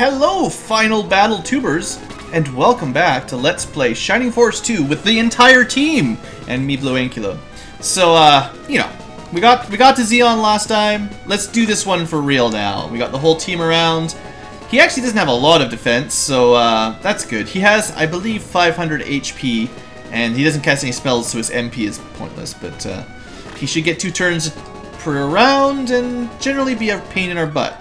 Hello, Final Battle Tubers, and welcome back to Let's Play Shining Force 2 with the entire team and me, Blue Ankylo. So, uh, you know, we got we got to Zeon last time. Let's do this one for real now. We got the whole team around. He actually doesn't have a lot of defense, so uh, that's good. He has, I believe, 500 HP, and he doesn't cast any spells, so his MP is pointless, but uh, he should get two turns per round and generally be a pain in our butt.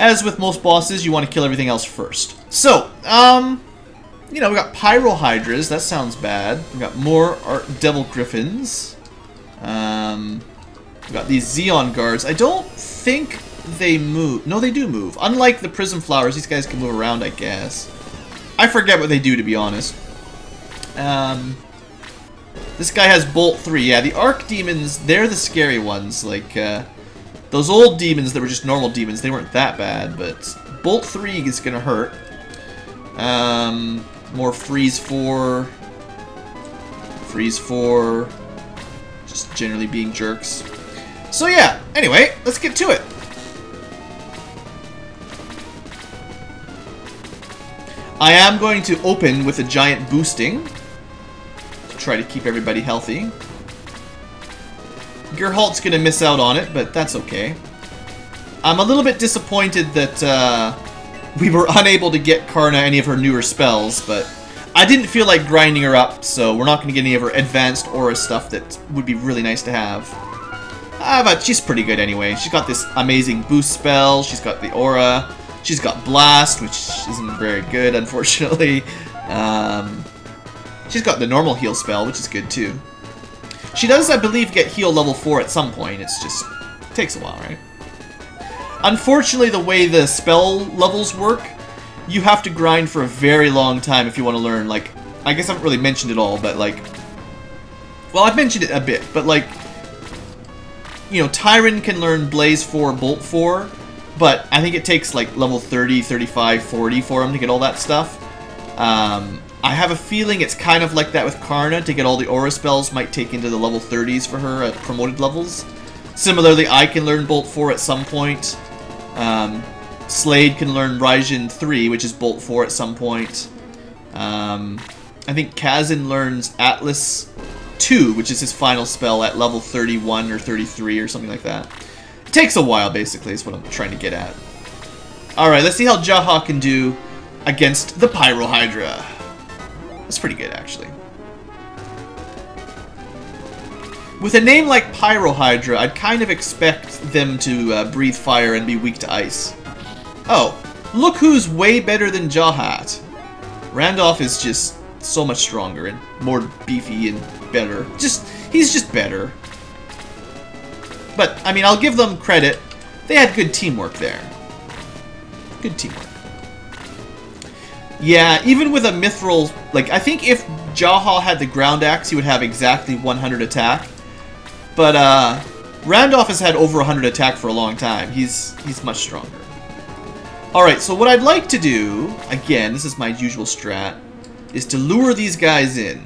As with most bosses, you want to kill everything else first. So, um, you know, we got Pyrohydras. That sounds bad. We got more Art Devil Griffins. Um, we got these Zeon Guards. I don't think they move. No, they do move. Unlike the Prism Flowers, these guys can move around, I guess. I forget what they do, to be honest. Um, this guy has Bolt 3. Yeah, the Arc Demons, they're the scary ones. Like, uh, those old demons that were just normal demons, they weren't that bad, but Bolt 3 is going to hurt. Um, more Freeze 4. Freeze 4. Just generally being jerks. So yeah, anyway, let's get to it. I am going to open with a giant boosting to try to keep everybody healthy. Gerhalt's going to miss out on it, but that's okay. I'm a little bit disappointed that uh, we were unable to get Karna any of her newer spells, but I didn't feel like grinding her up, so we're not going to get any of her advanced aura stuff that would be really nice to have. Uh, but she's pretty good anyway. She's got this amazing boost spell, she's got the aura, she's got blast, which isn't very good, unfortunately. Um, she's got the normal heal spell, which is good too. She does, I believe, get heal level 4 at some point. It's just... Takes a while, right? Unfortunately, the way the spell levels work, you have to grind for a very long time if you want to learn, like... I guess I haven't really mentioned it all, but, like... Well, I've mentioned it a bit, but, like... You know, Tyron can learn Blaze 4, Bolt 4, but I think it takes, like, level 30, 35, 40 for him to get all that stuff. Um, I have a feeling it's kind of like that with Karna. To get all the aura spells might take into the level 30s for her at promoted levels. Similarly, I can learn Bolt 4 at some point. Um, Slade can learn Raijin 3, which is Bolt 4 at some point. Um, I think Kazin learns Atlas 2, which is his final spell at level 31 or 33 or something like that. It takes a while, basically, is what I'm trying to get at. Alright, let's see how Jaha can do against the Pyrohydra. That's pretty good, actually. With a name like Pyrohydra, I'd kind of expect them to uh, breathe fire and be weak to ice. Oh, look who's way better than Jaha. Randolph is just so much stronger and more beefy and better. Just, he's just better. But, I mean, I'll give them credit. They had good teamwork there. Good teamwork. Yeah, even with a Mithril, like, I think if Jaha had the ground axe, he would have exactly 100 attack. But, uh, Randolph has had over 100 attack for a long time. He's, he's much stronger. Alright, so what I'd like to do, again, this is my usual strat, is to lure these guys in.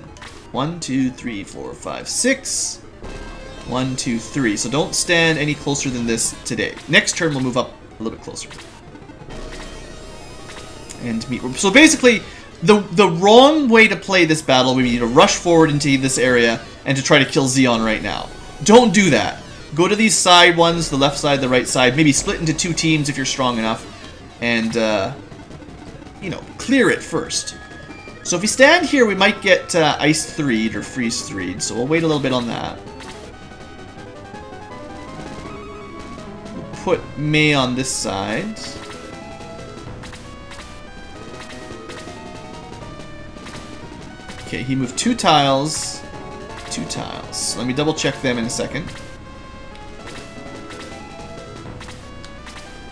One, two, three, four, five, six. One, two, three. So don't stand any closer than this today. Next turn, we'll move up a little bit closer and meet. So basically, the the wrong way to play this battle would be to rush forward into this area and to try to kill Zeon right now. Don't do that. Go to these side ones, the left side, the right side. Maybe split into two teams if you're strong enough, and uh, you know clear it first. So if we stand here, we might get uh, Ice 3 or Freeze 3 so we'll wait a little bit on that. Put May on this side. Okay, he moved two tiles. Two tiles. Let me double check them in a second.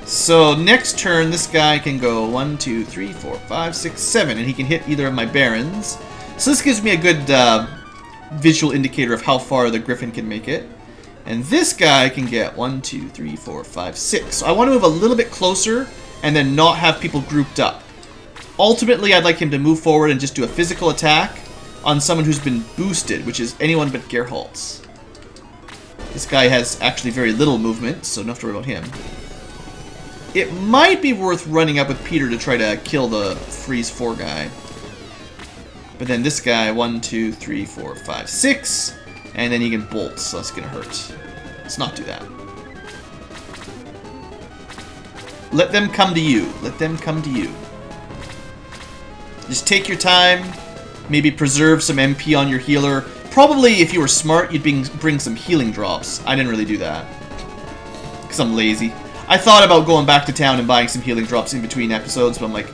So next turn, this guy can go one, two, three, four, five, six, seven, and he can hit either of my barons. So this gives me a good uh, visual indicator of how far the griffin can make it. And this guy can get one, two, three, four, five, six. So I want to move a little bit closer and then not have people grouped up. Ultimately, I'd like him to move forward and just do a physical attack on someone who's been boosted, which is anyone but Gerhalts. This guy has actually very little movement, so don't to worry about him. it might be worth running up with Peter to try to kill the Freeze 4 guy. But then this guy, one, two, three, four, five, six, and then he can bolt, so that's gonna hurt. Let's not do that. Let them come to you. Let them come to you. Just take your time. Maybe preserve some MP on your healer. Probably, if you were smart, you'd bring, bring some healing drops. I didn't really do that. Because I'm lazy. I thought about going back to town and buying some healing drops in between episodes, but I'm like,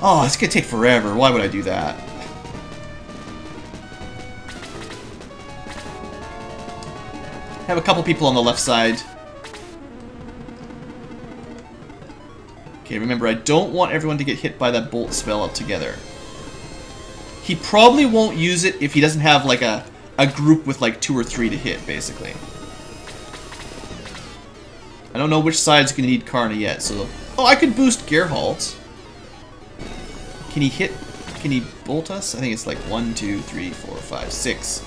oh, it's going to take forever. Why would I do that? Have a couple people on the left side. Okay, remember, I don't want everyone to get hit by that bolt spell altogether. He probably won't use it if he doesn't have, like, a, a group with, like, two or three to hit, basically. I don't know which side's going to need Karna yet, so... Oh, I could boost Gerhalt. Can he hit... Can he bolt us? I think it's like one, two, three, four, five, six.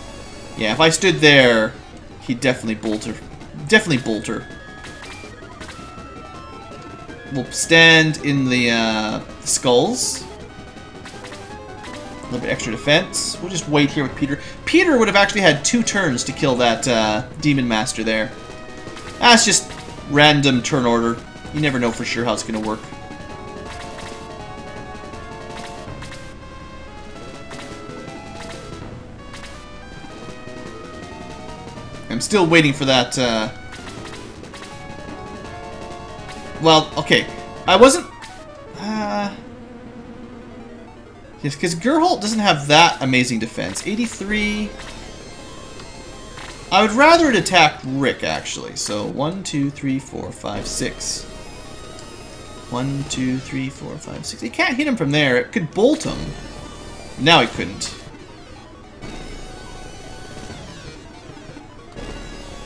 Yeah, if I stood there, he'd definitely bolt her. Definitely bolt her. We'll stand in the uh, skulls. Little bit extra defense. We'll just wait here with Peter. Peter would have actually had two turns to kill that uh, Demon Master there. That's just random turn order. You never know for sure how it's going to work. I'm still waiting for that uh, Well, okay. I wasn't... Yes, because Gerhalt doesn't have that amazing defense. 83... I would rather it attack Rick, actually. So, 1, 2, 3, 4, 5, 6. 1, 2, 3, 4, 5, 6. It can't hit him from there. It could bolt him. Now it couldn't.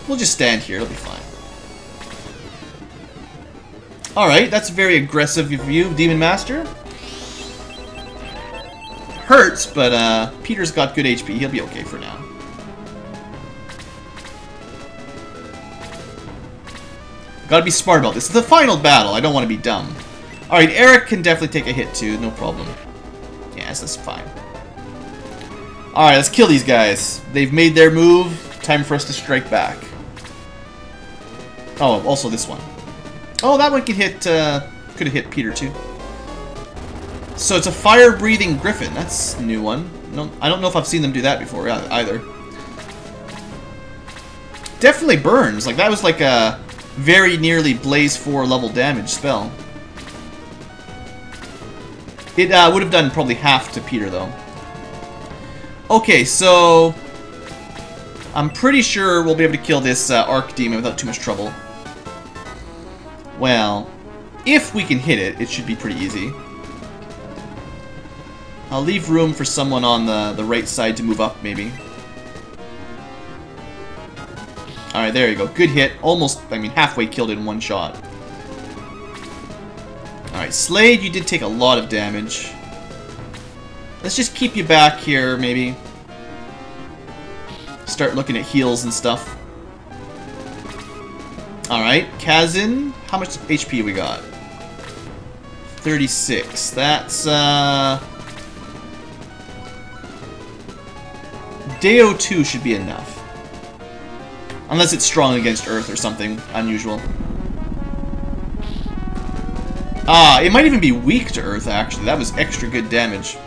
We'll just stand here. It'll be fine. Alright, that's very aggressive of you, Demon Master. Hurts, but uh, Peter's got good HP. He'll be okay for now. Gotta be smart about this. It's the final battle. I don't want to be dumb. Alright, Eric can definitely take a hit too. No problem. Yes, that's fine. Alright, let's kill these guys. They've made their move. Time for us to strike back. Oh, also this one. Oh, that one can hit, uh, could have hit Peter too. So it's a fire-breathing griffin. That's new one. No, I don't know if I've seen them do that before either. Definitely burns. Like, that was like a very nearly Blaze 4 level damage spell. It uh, would have done probably half to Peter, though. Okay, so... I'm pretty sure we'll be able to kill this uh, Arc Demon without too much trouble. Well, if we can hit it, it should be pretty easy. I'll leave room for someone on the, the right side to move up, maybe. Alright, there you go. Good hit. Almost, I mean, halfway killed in one shot. Alright, Slade, you did take a lot of damage. Let's just keep you back here, maybe. Start looking at heals and stuff. Alright, Kazin, how much HP we got? 36. That's, uh... Dao 2 should be enough. Unless it's strong against Earth or something unusual. Ah, it might even be weak to Earth, actually. That was extra good damage.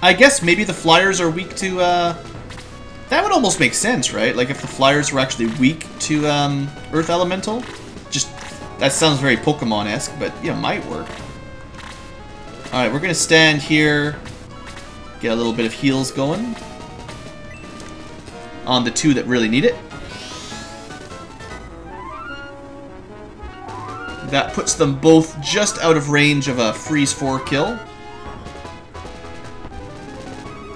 I guess maybe the Flyers are weak to, uh, that would almost make sense, right? Like if the Flyers were actually weak to um, Earth Elemental. Just, that sounds very Pokemon-esque, but, you know, might work. Alright, we're to stand here, get a little bit of heals going. On the two that really need it. That puts them both just out of range of a Freeze 4 kill.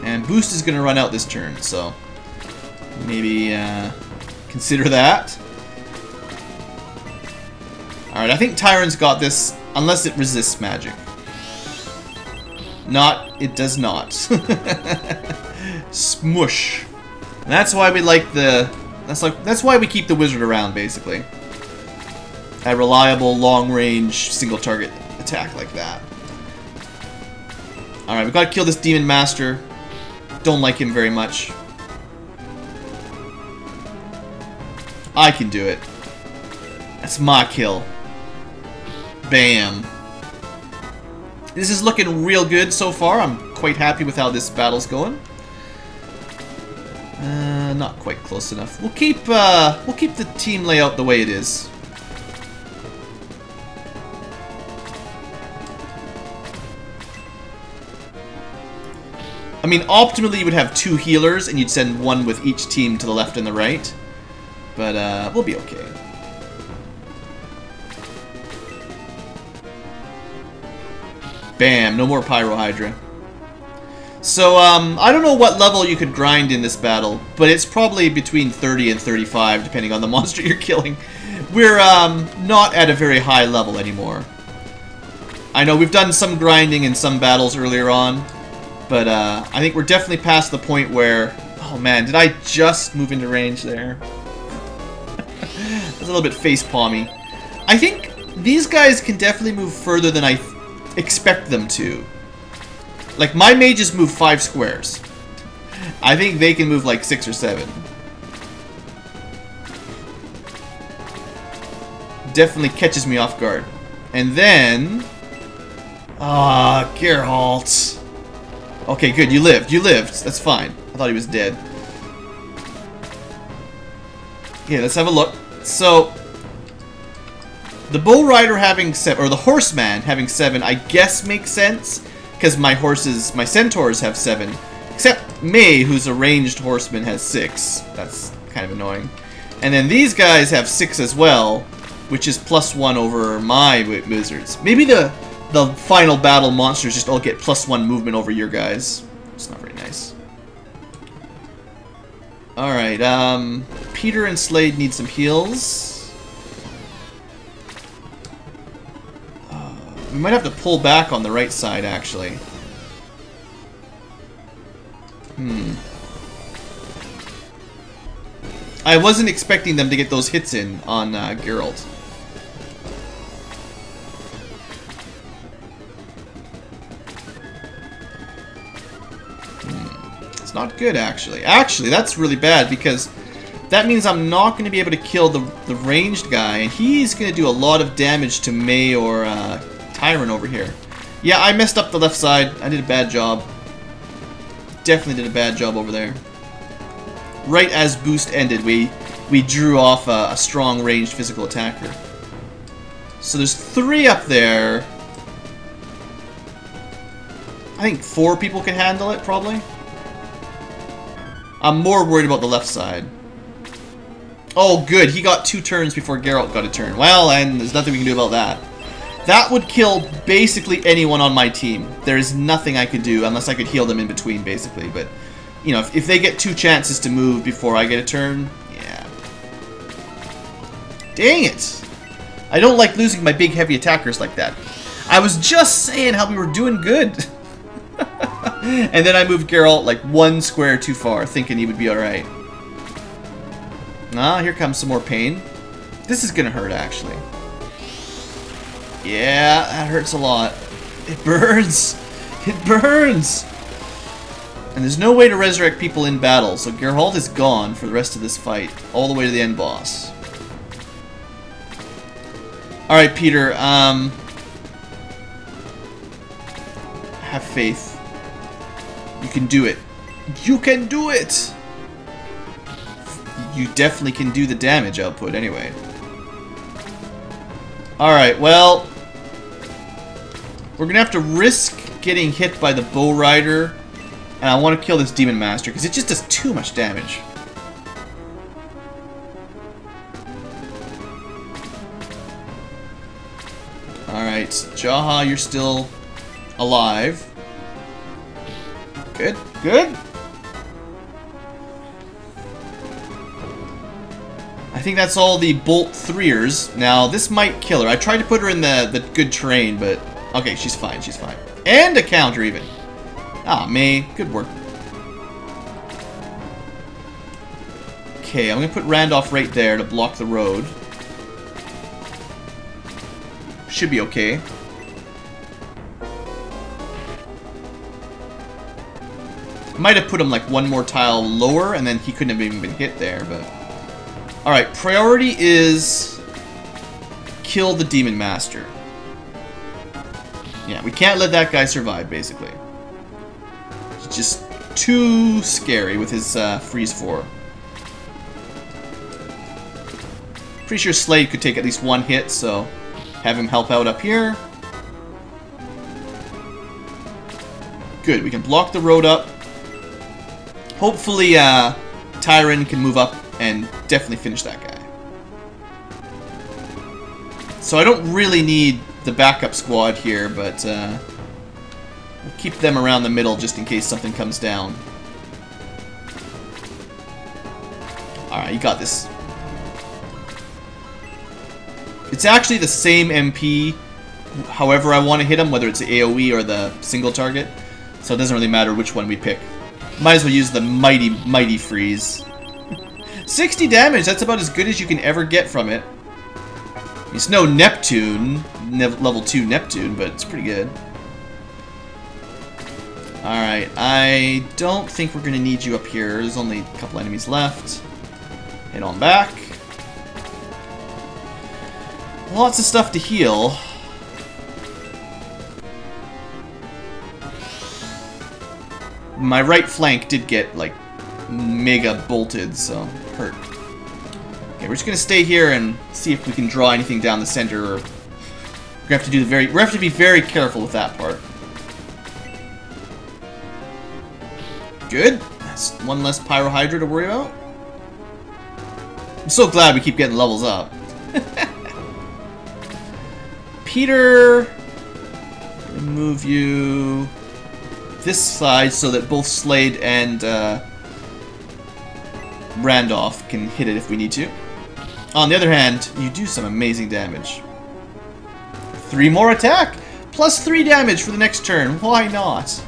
And Boost is going to run out this turn, so... Maybe uh, consider that. Alright, I think Tyrant's got this, unless it resists magic. Not, it does not. Smush. And that's why we like the, that's like, that's why we keep the wizard around, basically. a reliable long-range single target attack like that. Alright, we've gotta kill this Demon Master. Don't like him very much. I can do it. That's my kill. Bam. This is looking real good so far. I'm quite happy with how this battle's going. Uh, not quite close enough. We'll keep uh, we'll keep the team layout the way it is. I mean, optimally you would have two healers and you'd send one with each team to the left and the right. But uh, we'll be okay. Bam, no more Pyro Hydra. So, um, I don't know what level you could grind in this battle, but it's probably between 30 and 35, depending on the monster you're killing. We're, um, not at a very high level anymore. I know we've done some grinding in some battles earlier on, but, uh, I think we're definitely past the point where... Oh man, did I just move into range there? That's a little bit face palmy. I think these guys can definitely move further than I expect them to. Like, my mages move five squares. I think they can move like six or seven. Definitely catches me off guard. And then... Ah, Gerhalt. Okay, good. You lived. You lived. That's fine. I thought he was dead. Yeah, let's have a look. So, the Bull Rider having seven, or the Horseman having seven, I guess makes sense, because my horses, my Centaurs have seven. Except May, who's a ranged horseman, has six. That's kind of annoying. And then these guys have six as well, which is plus one over my wizards. Maybe the the final battle monsters just all get plus one movement over your guys. It's not very nice. Alright, um... Peter and Slade need some heals. We might have to pull back on the right side, actually. Hmm. I wasn't expecting them to get those hits in on uh, Gerhalt. It's not good, actually. Actually, that's really bad, because that means I'm not going to be able to kill the, the ranged guy, and he's going to do a lot of damage to May or uh, Tyrant over here. Yeah, I messed up the left side. I did a bad job. Definitely did a bad job over there. Right as boost ended, we, we drew off a, a strong ranged physical attacker. So there's three up there. I think four people can handle it, probably. I'm more worried about the left side. Oh, good. He got two turns before Gerhalt got a turn. Well, and there's nothing we can do about that. That would kill basically anyone on my team. There is nothing I could do unless I could heal them in between, basically. But, you know, if, if they get two chances to move before I get a turn, yeah. Dang it! I don't like losing my big, heavy attackers like that. I was just saying how we were doing good. and then I moved Gerhalt like one square too far, thinking he would be alright. Ah, here comes some more pain. This is gonna hurt, actually. Yeah, that hurts a lot. It burns! It burns! And there's no way to resurrect people in battle, so Gerhalt is gone for the rest of this fight, all the way to the end boss. Alright, Peter, um... Have faith. You can do it. You can do it! You definitely can do the damage output anyway. Alright, well... We're gonna have to risk getting hit by the Bow Rider. And I want to kill this Demon Master, because it just does too much damage. Alright, Jaha, you're still alive. Good, good. I think that's all the Bolt 3ers. Now, this might kill her. I tried to put her in the, the good train, but... Okay, she's fine, she's fine. And a counter, even. Ah, May. Good work. Okay, I'm to put Randolph right there to block the road. Should be okay. Might have put him like one more tile lower and then he couldn't have even been hit there, but... Alright, priority is... Kill the Demon Master. Yeah, we can't let that guy survive, basically. He's just too scary with his uh, Freeze 4. Pretty sure Slade could take at least one hit, so have him help out up here. Good, we can block the road up. Hopefully, uh, Tyron can move up and definitely finish that guy. So I don't really need the backup squad here, but uh, we'll keep them around the middle just in case something comes down. Alright, you got this. It's actually the same MP however I want to hit him, whether it's the AoE or the single target. So it doesn't really matter which one we pick. Might as well use the mighty, mighty freeze. 60 damage, that's about as good as you can ever get from it. It's no Neptune, ne level 2 Neptune, but it's pretty good. Alright, I don't think we're going to need you up here. There's only a couple enemies left. Head on back. Lots of stuff to heal. my right flank did get, like, mega bolted, so hurt. Okay, we're just gonna stay here and see if we can draw anything down the center. Or we have to do the very. We have to be very careful with that part. Good. That's one less Pyrohydra to worry about. I'm so glad we keep getting levels up. Peter, move you this side so that both Slade and uh, Randolph can hit it if we need to. On the other hand, you do some amazing damage. Three more attack! Plus three damage for the next turn. Why not?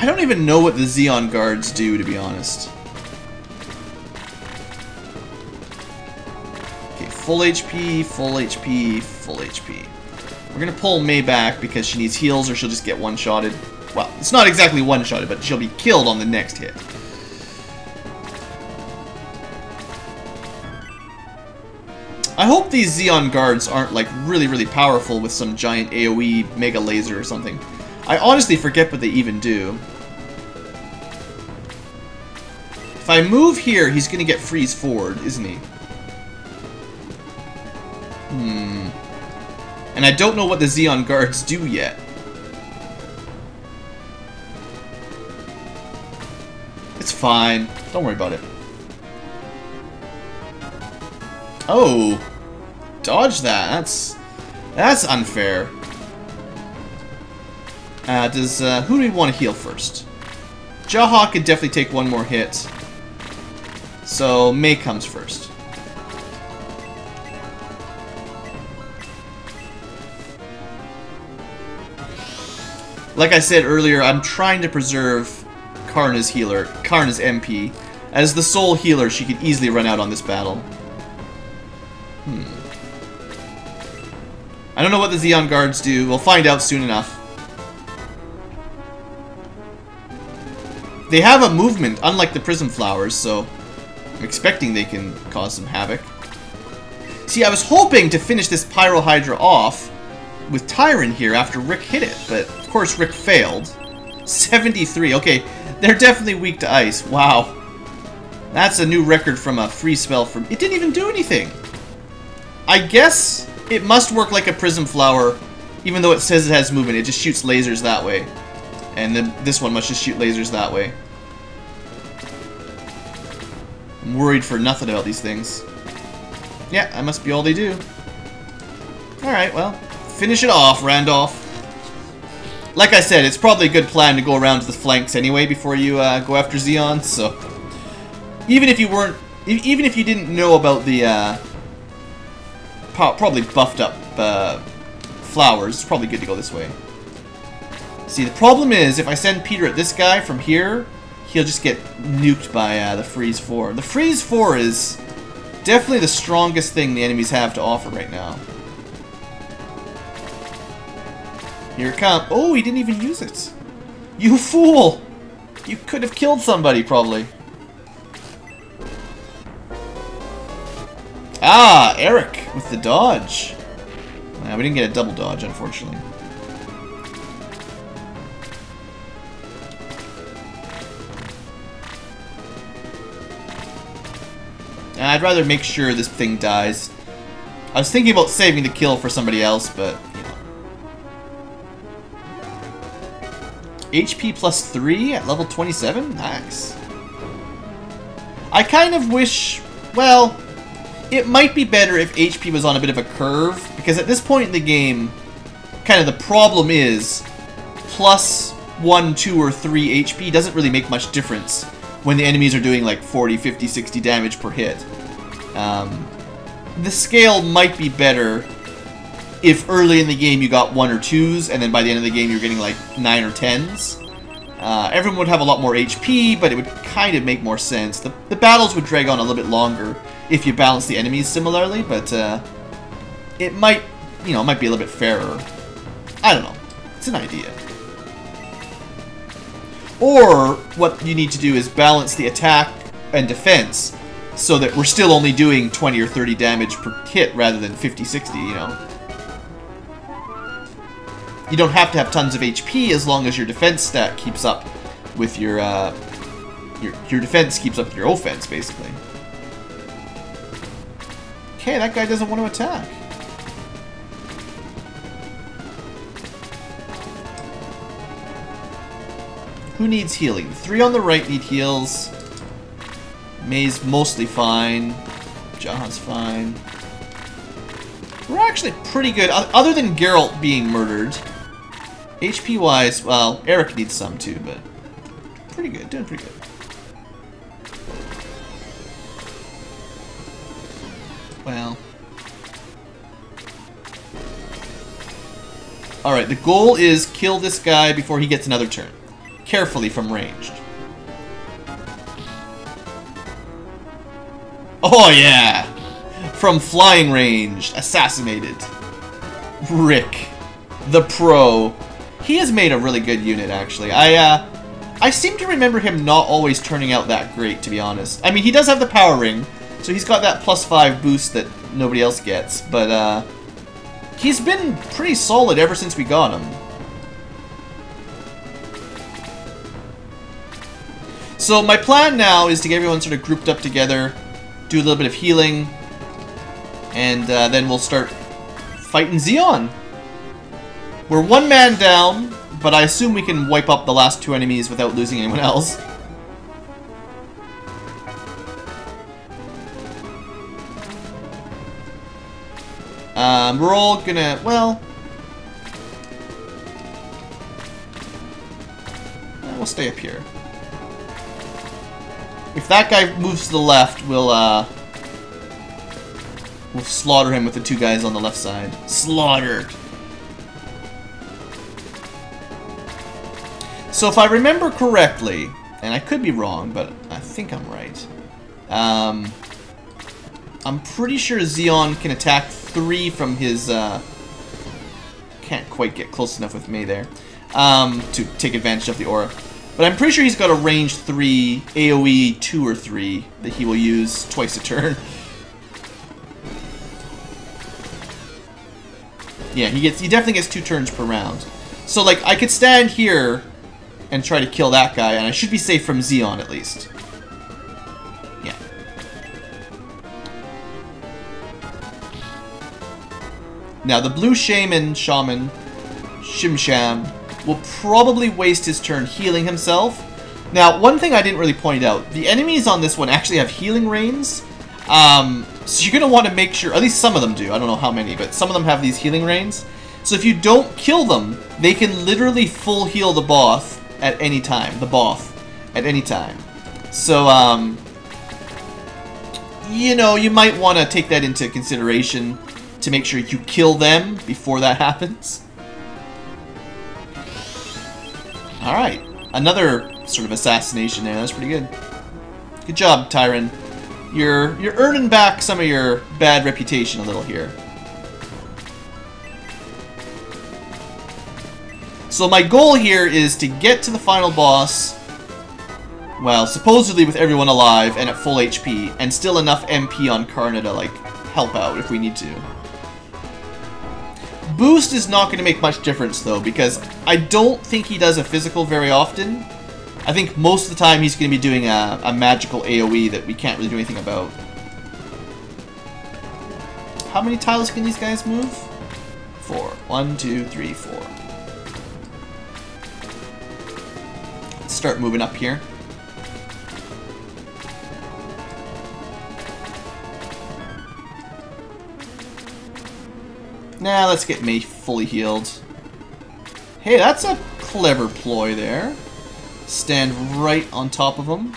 I don't even know what the Zeon guards do, to be honest. Okay, full HP, full HP, full HP. We're gonna pull May back because she needs heals or she'll just get one-shotted. Well, it's not exactly one-shotted, but she'll be killed on the next hit. I hope these Zeon guards aren't like really, really powerful with some giant AoE mega laser or something. I honestly forget what they even do. If I move here, he's gonna get freeze forward, isn't he? Hmm. And I don't know what the Zeon guards do yet. It's fine. Don't worry about it. Oh. Dodge that. That's that's unfair. Uh, does uh, who do we want to heal first? Jaha could definitely take one more hit. So May comes first. Like I said earlier, I'm trying to preserve Karna's healer, Karna's MP. As the sole healer, she could easily run out on this battle. Hmm. I don't know what the Zeon guards do. We'll find out soon enough. They have a movement, unlike the Prism Flowers, so I'm expecting they can cause some havoc. See, I was hoping to finish this Pyro Hydra off with Tyron here after Rick hit it, but of course, Rick failed. 73. Okay, they're definitely weak to ice. Wow. That's a new record from a free spell from... It didn't even do anything. I guess it must work like a prism flower, even though it says it has movement. It just shoots lasers that way. And then this one must just shoot lasers that way. I'm worried for nothing about these things. Yeah, that must be all they do. Alright, well, finish it off, Randolph. Like I said, it's probably a good plan to go around to the flanks anyway before you uh, go after Zeon, so... Even if you weren't... Even if you didn't know about the, uh, Probably buffed up, uh, flowers, it's probably good to go this way. See, the problem is, if I send Peter at this guy from here, he'll just get nuked by uh, the Freeze 4. The Freeze 4 is Definitely the strongest thing the enemies have to offer right now. Here it comes. Oh, he didn't even use it. You fool! You could have killed somebody, probably. Ah, Eric with the dodge. Nah, we didn't get a double dodge, unfortunately. I'd rather make sure this thing dies. I was thinking about saving the kill for somebody else, but, you know. HP plus 3 at level 27? Nice. I kind of wish... Well, it might be better if HP was on a bit of a curve, because at this point in the game, kind of the problem is plus 1, 2, or 3 HP doesn't really make much difference when the enemies are doing like 40, 50, 60 damage per hit. Um, the scale might be better if early in the game you got 1 or 2s, and then by the end of the game you're getting like 9 or 10s. Uh, everyone would have a lot more HP, but it would kind of make more sense. The, the battles would drag on a little bit longer if you balance the enemies similarly, but uh, it might, you know, it might be a little bit fairer. I don't know. It's an idea. Or what you need to do is balance the attack and defense so that we're still only doing 20 or 30 damage per hit rather than 50, 60, you know. You don't have to have tons of HP as long as your defense stat keeps up with your, uh, your, your defense keeps up with your offense, basically. Okay, that guy doesn't want to attack. Who needs healing? Three on the right need heals. May's mostly fine. Jaha's fine. We're actually pretty good, other than Gerhalt being murdered. HP-wise, well, Eric needs some too, but pretty good, doing pretty good. Well. Alright, the goal is kill this guy before he gets another turn carefully from ranged. Oh yeah! From flying range, assassinated. Rick, the pro. He has made a really good unit, actually. I, uh, I seem to remember him not always turning out that great, to be honest. I mean, he does have the power ring, so he's got that plus five boost that nobody else gets, but, uh, he's been pretty solid ever since we got him. So my plan now is to get everyone sort of grouped up together, do a little bit of healing, and uh, then we'll start fighting Zeon. We're one man down, but I assume we can wipe up the last two enemies without losing anyone else. Um, we're all gonna, well... We'll stay up here. If that guy moves to the left, we'll, uh... We'll slaughter him with the two guys on the left side. Slaughtered! So if I remember correctly, and I could be wrong, but I think I'm right. Um, I'm pretty sure Zeon can attack three from his, uh... Can't quite get close enough with me there. Um, to take advantage of the aura. But I'm pretty sure he's got a range 3, AoE 2 or 3 that he will use twice a turn. Yeah, he gets he definitely gets two turns per round. So like I could stand here and try to kill that guy, and I should be safe from Zeon at least. Yeah. Now the blue shaman shaman Shimsham will probably waste his turn healing himself. Now, one thing I didn't really point out, the enemies on this one actually have healing rains. Um, so you're going to want to make sure, at least some of them do, I don't know how many, but some of them have these healing rains. So if you don't kill them, they can literally full heal the boss at any time, the boss, at any time. So, um, you know, you might want to take that into consideration to make sure you kill them before that happens. Alright. Another sort of assassination there. That's pretty good. Good job, Tyron. you're you're earning back some of your bad reputation a little here. So my goal here is to get to the final boss, well, supposedly with everyone alive and at full HP, and still enough MP on Karna to, like, help out if we need to. Boost is not going to make much difference, though, because I don't think he does a physical very often. I think most of the time he's going to be doing a, a magical AoE that we can't really do anything about. How many tiles can these guys move? Four. One, two, three, four. Start moving up here. Nah, let's get me fully healed. Hey, that's a clever ploy there. Stand right on top of him.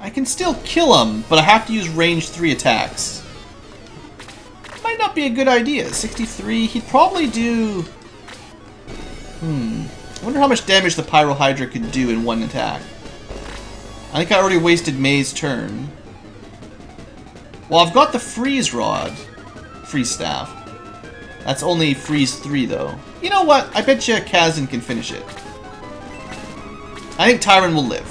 I can still kill him, but I have to use range 3 attacks. Might not be a good idea. 63, he'd probably do... Hmm. I wonder how much damage the Pyro Hydra could do in one attack. I think I already wasted May's turn. Well, I've got the Freeze Rod. Freeze Staff. That's only freeze 3, though. You know what? I bet you Kazin can finish it. I think Tyron will live.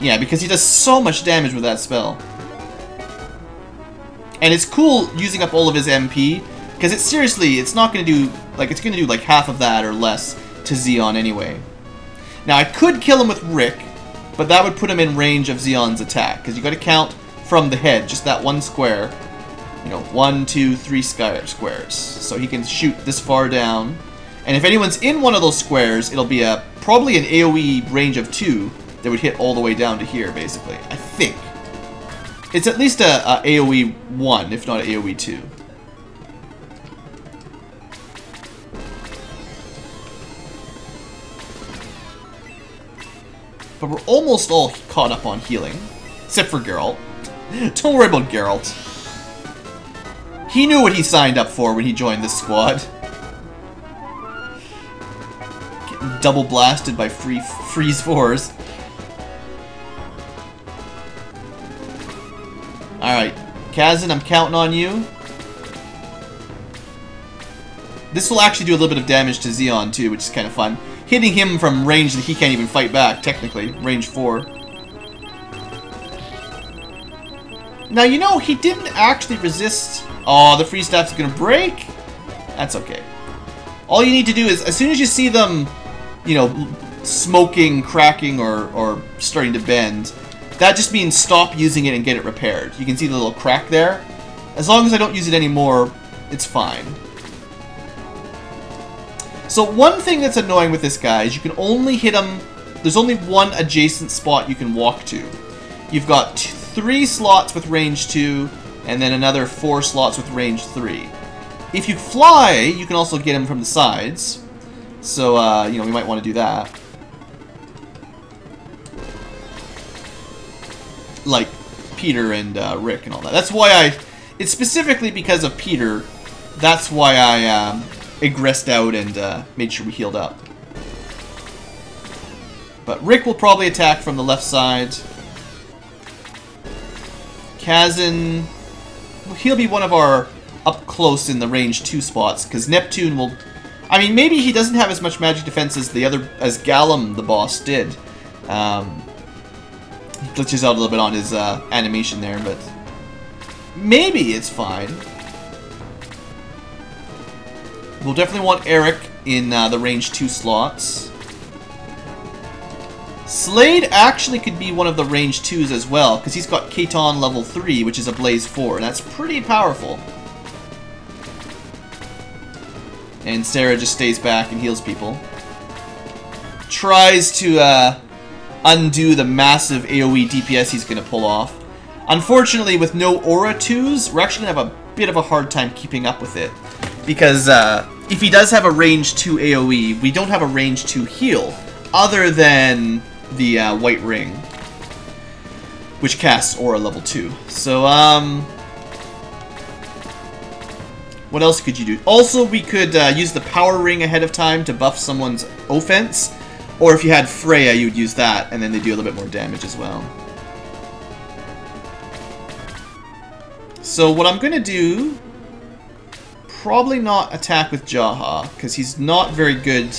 Yeah, because he does so much damage with that spell. And it's cool using up all of his MP, because it's seriously, it's not going to do, like, it's to do like half of that or less to Zeon anyway. Now, I could kill him with Rick, but that would put him in range of Zeon's attack, because you got to count from the head, just that one square, you know, one, two, three squares. So he can shoot this far down. And if anyone's in one of those squares, it'll be a probably an AoE range of two that would hit all the way down to here, basically. I think. It's at least a, a AoE 1, if not AoE 2. But we're almost all caught up on healing. Except for Gerhalt. Don't worry about Gerhalt. He knew what he signed up for when he joined this squad. Getting double blasted by free freeze fours. Alright, Kazin, I'm counting on you. This will actually do a little bit of damage to Zeon too, which is kind of fun. Hitting him from range that he can't even fight back, technically. Range 4. Now, you know, he didn't actually resist Oh, the freeze staff's gonna break? That's okay. All you need to do is, as soon as you see them, you know, smoking, cracking, or, or starting to bend, that just means stop using it and get it repaired. You can see the little crack there. As long as I don't use it anymore, it's fine. So one thing that's annoying with this guy is you can only hit him... There's only one adjacent spot you can walk to. You've got three slots with range 2, and then another four slots with range 3. If you fly, you can also get him from the sides. So, uh, you know, we might want to do that. Like Peter and uh, Rick and all that. That's why I... It's specifically because of Peter. That's why I um, aggressed out and uh, made sure we healed up. But Rick will probably attack from the left side. Kazin he'll be one of our up close in the range 2 spots, because Neptune will... I mean, maybe he doesn't have as much magic defense as the other... as Galam, the boss, did. Um, he glitches out a little bit on his uh, animation there, but... Maybe it's fine. We'll definitely want Eric in uh, the range 2 slots. Slade actually could be one of the range 2s as well, because he's got Katon level 3, which is a Blaze 4, and that's pretty powerful. And Sarah just stays back and heals people. Tries to uh, undo the massive AoE DPS he's going to pull off. Unfortunately, with no Aura 2s, we're actually going to have a bit of a hard time keeping up with it. Because uh, if he does have a range 2 AoE, we don't have a range 2 heal, other than the uh, White Ring, which casts Aura level 2. So, um... What else could you do? Also, we could uh, use the Power Ring ahead of time to buff someone's offense. Or if you had Frayja, you would use that, and then they do a little bit more damage as well. So what I'm going to do... Probably not attack with Jaha, because he's not very good.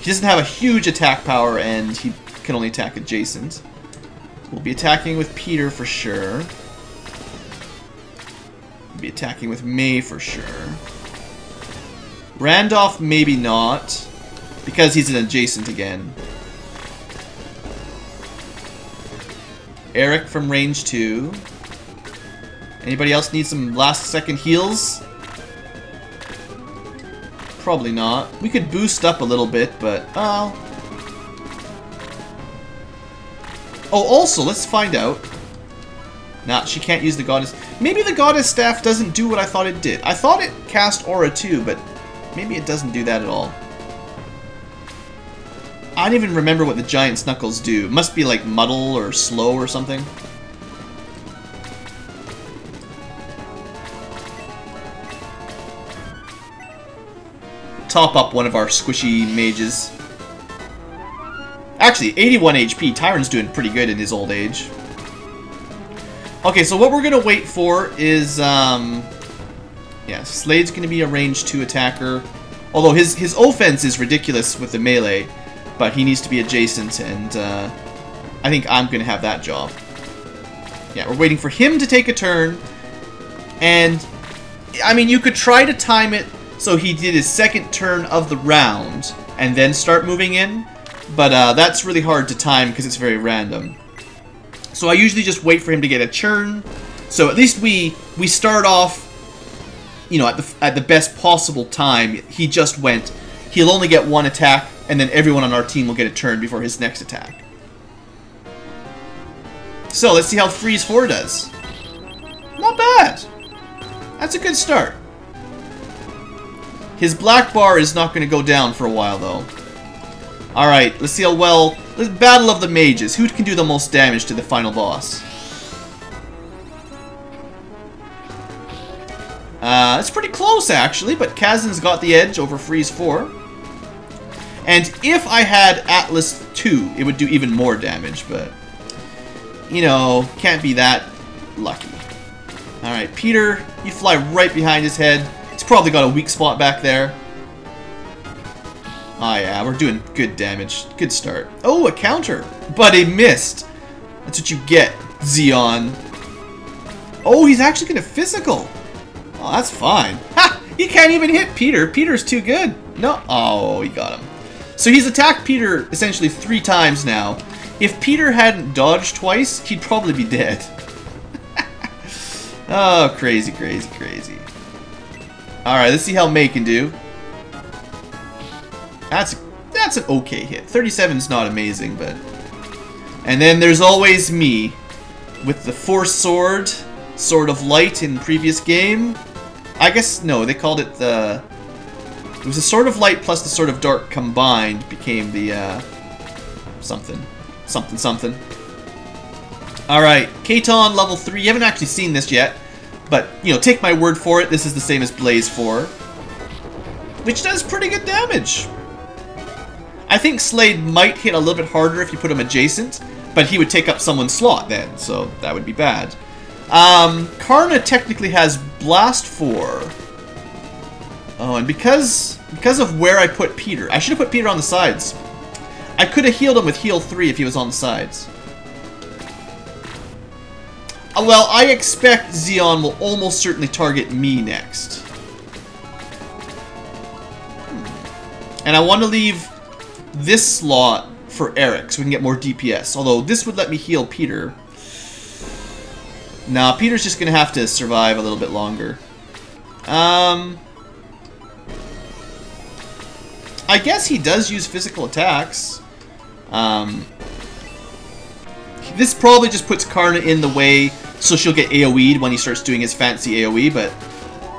He doesn't have a huge attack power, and he can only attack adjacent. We'll be attacking with Peter for sure. We'll be attacking with May for sure. Randolph, maybe not. Because he's an adjacent again. Eric from range 2. Anybody else need some last second heals? Probably not. We could boost up a little bit, but, oh. Oh, also, let's find out. Nah, she can't use the goddess. Maybe the goddess staff doesn't do what I thought it did. I thought it cast aura too, but maybe it doesn't do that at all. I don't even remember what the giant knuckles do. Must be like muddle or slow or something. Top up one of our squishy mages. Actually, 81 HP. Tyrin's doing pretty good in his old age. Okay, so what we're going to wait for is... Um, yeah, Slade's going to be a range 2 attacker. Although his, his offense is ridiculous with the melee but he needs to be adjacent, and uh, I think I'm going to have that job. Yeah, we're waiting for him to take a turn, and, I mean, you could try to time it so he did his second turn of the round, and then start moving in, but uh, that's really hard to time because it's very random. So I usually just wait for him to get a churn, so at least we we start off, you know, at the at the best possible time. He just went. He'll only get one attack and then everyone on our team will get a turn before his next attack. So, let's see how Freeze 4 does. Not bad. That's a good start. His black bar is not going to go down for a while, though. Alright, let's see how well... Let's Battle of the Mages. Who can do the most damage to the final boss? Uh, it's pretty close, actually, but Kazin's got the edge over Freeze 4. And if I had Atlas 2, it would do even more damage, but... You know, can't be that lucky. Alright, Peter, you fly right behind his head. Probably got a weak spot back there. Oh yeah, we're doing good damage. Good start. Oh, a counter! But he missed! That's what you get, Zeon. Oh, he's actually gonna physical! Oh, that's fine. Ha! He can't even hit Peter. Peter's too good. No. Oh, he got him. So he's attacked Peter essentially three times now. If Peter hadn't dodged twice, he'd probably be dead. oh, crazy, crazy, crazy. Alright, let's see how May can do. That's that's an okay hit. 37 is not amazing, but... And then there's always me. With the Force Sword, Sword of Light in previous game. I guess, no, they called it the... It was a Sword of Light plus the Sword of Dark combined became the, uh, something. Something, something. Alright, Katon level 3. You haven't actually seen this yet, but, you know, take my word for it. This is the same as Blaze 4. Which does pretty good damage. I think Slade might hit a little bit harder if you put him adjacent, but he would take up someone's slot then, so that would be bad. Um, Karna technically has Blast 4, Oh, and because because of where I put Peter, I should have put Peter on the sides. I could have healed him with heal 3 if he was on the sides. Uh, well, I expect Zeon will almost certainly target me next. Hmm. And I want to leave this slot for Eric so we can get more DPS. Although this would let me heal Peter. Nah, Peter's just going to have to survive a little bit longer. Um... I guess he does use physical attacks. Um, this probably just puts Karna in the way so she'll get AoE'd when he starts doing his fancy AoE, but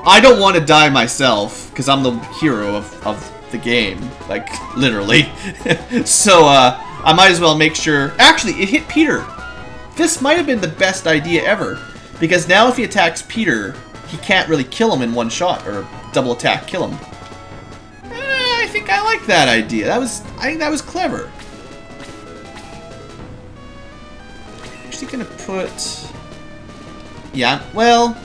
I don't want to die myself, because I'm the hero of, of the game, like, literally. so, uh, I might as well make sure... Actually, it hit Peter! This might have been the best idea ever, because now if he attacks Peter, he can't really kill him in one shot, or double attack kill him I think I like that idea. That was, I think that was clever. Actually gonna put... Yeah, well,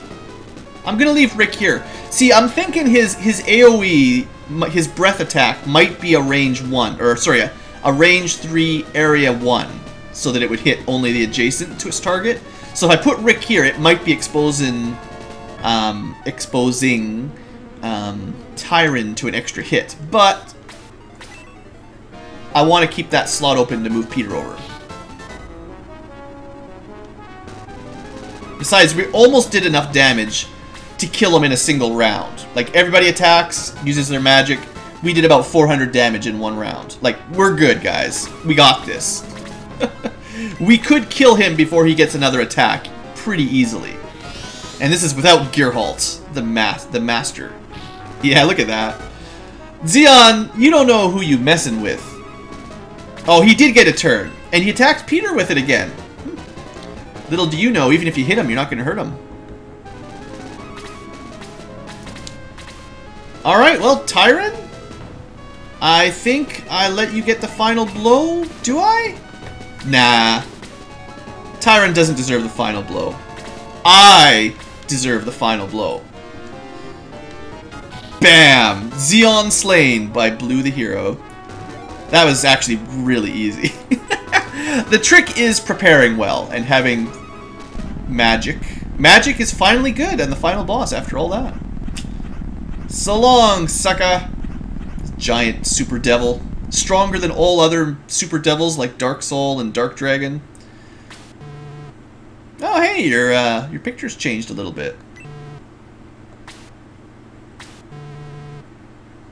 I'm gonna leave Rick here. See, I'm thinking his, his AoE, his breath attack might be a range 1, or sorry, a, a range 3 area 1, so that it would hit only the adjacent to its target. So if I put Rick here, it might be exposing, um, exposing um, Tyrin to an extra hit. But I want to keep that slot open to move Peter over. Besides, we almost did enough damage to kill him in a single round. Like, everybody attacks, uses their magic. We did about 400 damage in one round. Like, we're good, guys. We got this. we could kill him before he gets another attack pretty easily. And this is without Gerhalt, the math, the master. Yeah, look at that. Zeon, you don't know who you messing with. Oh, he did get a turn. And he attacked Peter with it again. Little do you know, even if you hit him, you're not going to hurt him. Alright, well, Tyrin? I think I let you get the final blow, do I? Nah. Tyrin doesn't deserve the final blow. I deserve the final blow. Bam! Zeon slain by Blue the Hero. That was actually really easy. the trick is preparing well and having magic. Magic is finally good and the final boss after all that. So long, sucker! Giant super devil. Stronger than all other super devils like Dark Soul and Dark Dragon. Oh hey, your uh, your picture's changed a little bit.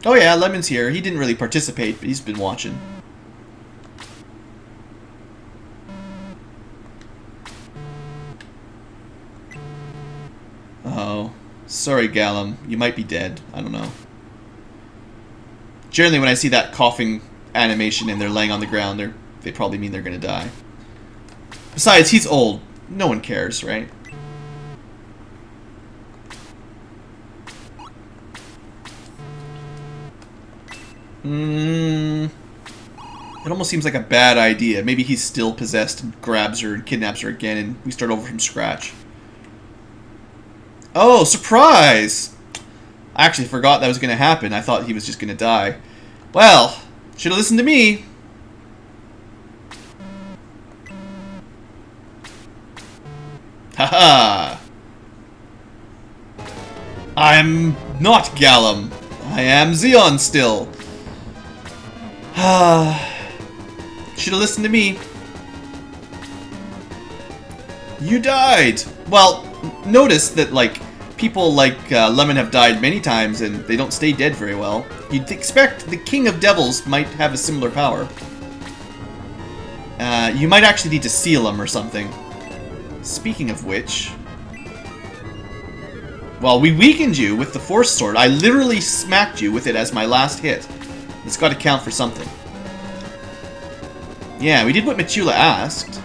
Oh yeah, Lemon's here. He didn't really participate, but he's been watching. Oh. Sorry, Galam. You might be dead. I don't know. Generally, when I see that coughing animation and they're laying on the ground, they they probably mean they're gonna die. Besides, he's old. No one cares, right? Mm, it almost seems like a bad idea. Maybe he's still possessed and grabs her and kidnaps her again and we start over from scratch. Oh, surprise! I actually forgot that was going to happen. I thought he was just going to die. Well, should have listened to me. Haha! I'm not Galam. I am Zeon still. Should have listened to me. You died! Well, notice that, like, people like uh, Lemon have died many times and they don't stay dead very well. You'd expect the King of Devils might have a similar power. Uh, you might actually need to seal him or something. Speaking of which... Well, we weakened you with the Force Sword. I literally smacked you with it as my last hit. It's got to count for something. Yeah, we did what Mitula asked.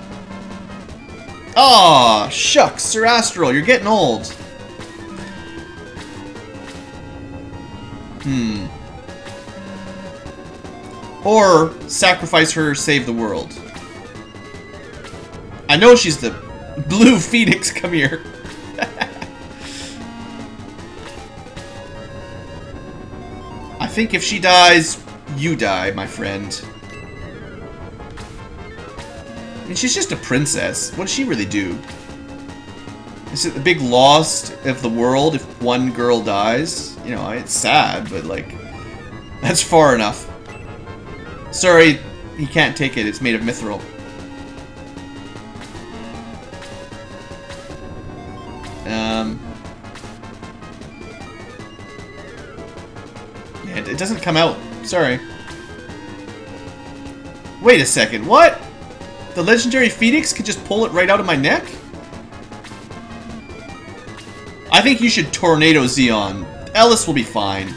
Aw, oh, shucks, Sir Astral, you're getting old. Hmm. Or sacrifice her, save the world. I know she's the blue phoenix, come here. I think if she dies, you die, my friend. I mean, she's just a princess. What does she really do? Is it the big loss of the world if one girl dies? You know, it's sad, but like, that's far enough. Sorry, you can't take it. It's made of mithril. Um, yeah, it doesn't come out. Sorry. Wait a second, what? The legendary Phoenix could just pull it right out of my neck? I think you should Tornado Zeon. Elis will be fine.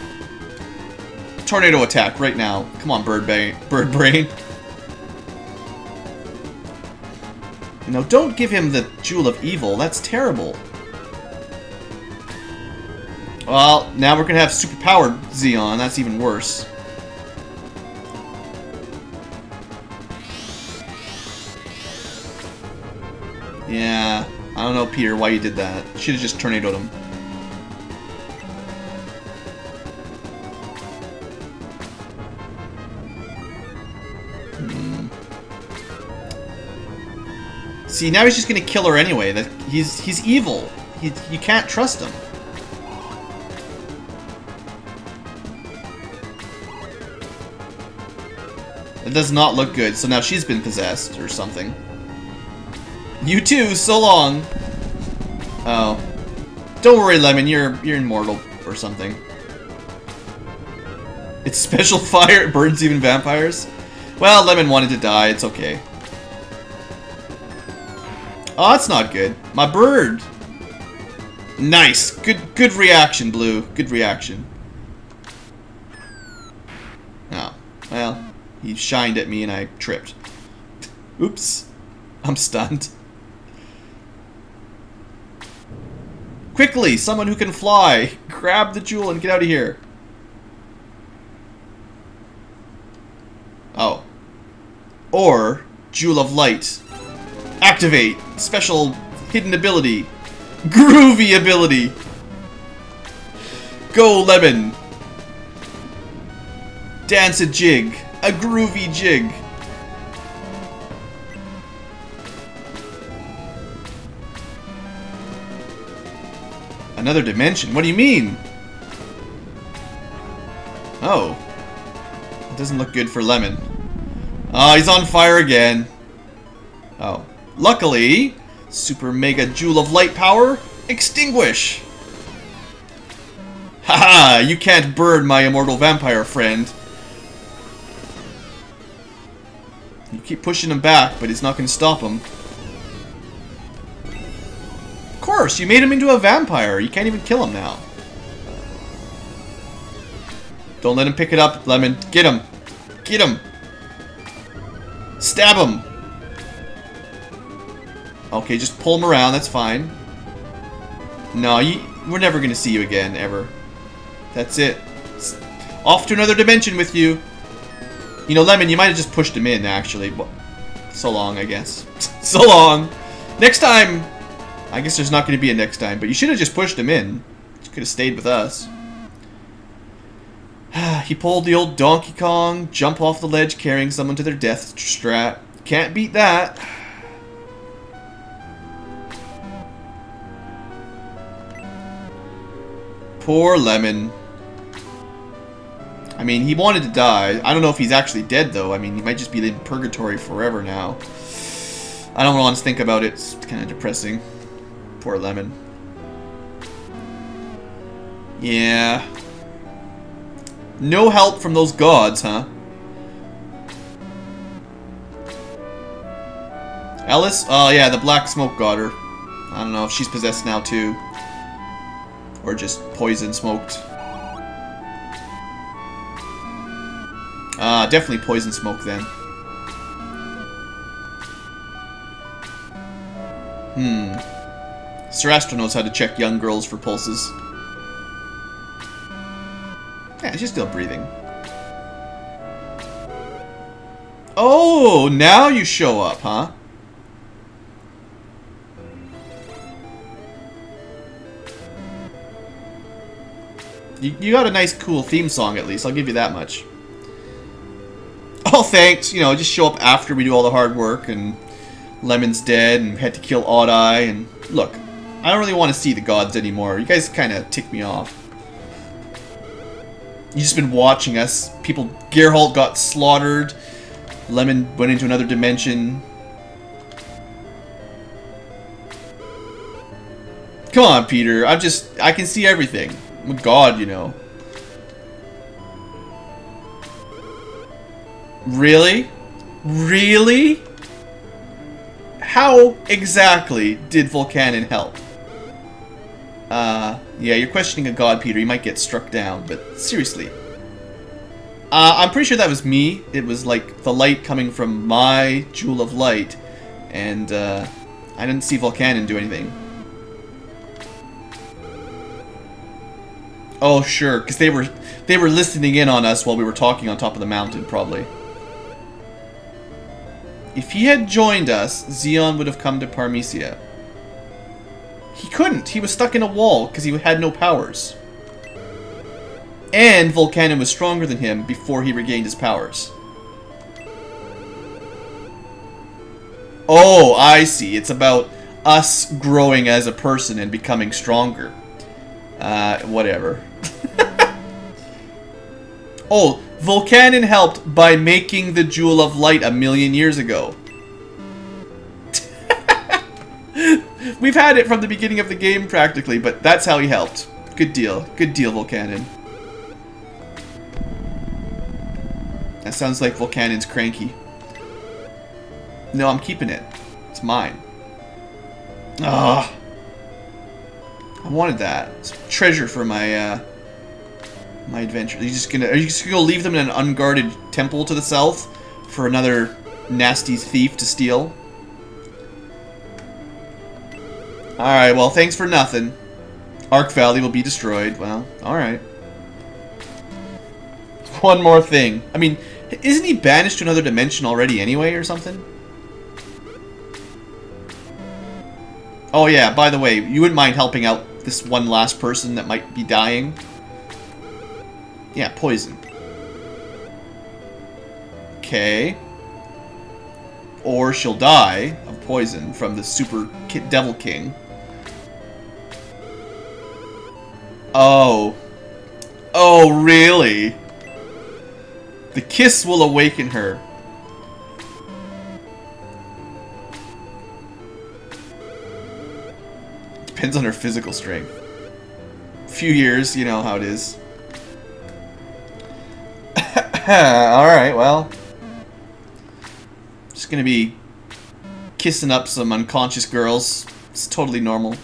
Tornado attack right now. Come on, Bird, ba bird Brain. No, don't give him the Jewel of Evil. That's terrible. Well, now we're going to have superpowered Zeon. That's even worse. Yeah, I don't know, Peter, why you did that. Should have just tornadoed him. See, now he's just gonna kill her anyway. That he's he's evil. He, you can't trust him. It does not look good, so now she's been possessed or something. You too, so long! Oh. Don't worry, Lemon, you're you're immortal or something. It's special fire, it burns even vampires? Well, Lemon wanted to die, it's okay. Oh, that's not good. My bird! Nice! Good good reaction, Blue. Good reaction. Oh. Well, he shined at me and I tripped. Oops. I'm stunned. Quickly, someone who can fly! Grab the jewel and get out of here. Oh. Or, Jewel of Light. Activate! Special hidden ability. Groovy ability! Go, Lemon! Dance a jig. A groovy jig. Another dimension? What do you mean? Oh. It doesn't look good for Lemon. Oh, he's on fire again. Oh. Luckily, Super Mega Jewel of Light Power, extinguish! Haha, you can't burn my immortal vampire friend. You keep pushing him back, but it's not going to stop him. Of course, you made him into a vampire. You can't even kill him now. Don't let him pick it up, Lemon. Get him. Get him. Stab him. Okay, just pull him around. That's fine. No, you, we're never going to see you again, ever. That's it. Off to another dimension with you. You know, Lemon, you might have just pushed him in, actually. But so long, I guess. so long. Next time... I guess there's not going to be a next time, but you should have just pushed him in. You could have stayed with us. he pulled the old Donkey Kong, jump off the ledge carrying someone to their death strat. Can't beat that. Poor Lemon. I mean, he wanted to die. I don't know if he's actually dead, though. I mean, he might just be in purgatory forever now. I don't want to think about it. It's kind of depressing. Poor Lemon. Yeah. No help from those gods, huh? Elis? Oh, yeah, the Black Smoke got her. I don't know if she's possessed now, too. Or just poison smoked. Uh, definitely poison smoke then. Hmm. Sir Astro knows how to check young girls for pulses. Yeah, she's still breathing. Oh, now you show up, huh? You, you got a nice, cool theme song, at least. I'll give you that much oh, thanks, you know, just show up after we do all the hard work and Lemon's dead and had to kill Odd Eye and look, I don't really want to see the gods anymore. You guys kind of tick me off. You've just been watching us. People, Gerhalt got slaughtered. Lemon went into another dimension. Come on, Peter. I'm just, I can see everything. A god, you know. Really? Really? How exactly did Volcanon help? Uh, yeah, you're questioning a god, Peter. You might get struck down, but seriously. Uh, I'm pretty sure that was me. It was like the light coming from my Jewel of Light, and uh, I didn't see Volcanon do anything. Oh, sure, because they were they were listening in on us while we were talking on top of the mountain, probably. If he had joined us, Zeon would have come to Parmecia. He couldn't. He was stuck in a wall because he had no powers. And Volcanon was stronger than him before he regained his powers. Oh, I see. It's about us growing as a person and becoming stronger. Uh, whatever. oh, Volcanon helped by making the Jewel of Light a million years ago. We've had it from the beginning of the game, practically, but that's how he helped. Good deal. Good deal, Volcanon. That sounds like Volcanon's cranky. No, I'm keeping it. It's mine. Ah. I wanted that. It's treasure for my, uh, my adventure. Are you just gonna, are you just gonna leave them in an unguarded temple to the south for another nasty thief to steal? Alright, well, thanks for nothing. Ark Valley will be destroyed. Well, alright. One more thing. I mean, isn't he banished to another dimension already anyway or something? Oh yeah, by the way, you wouldn't mind helping out this one last person that might be dying? Yeah, poison. Okay. Or she'll die of poison from the Super Devil King. Oh. Oh, really? The kiss will awaken her. Depends on her physical strength. Few years, you know how it is. Alright, well. Just gonna be kissing up some unconscious girls. It's totally normal.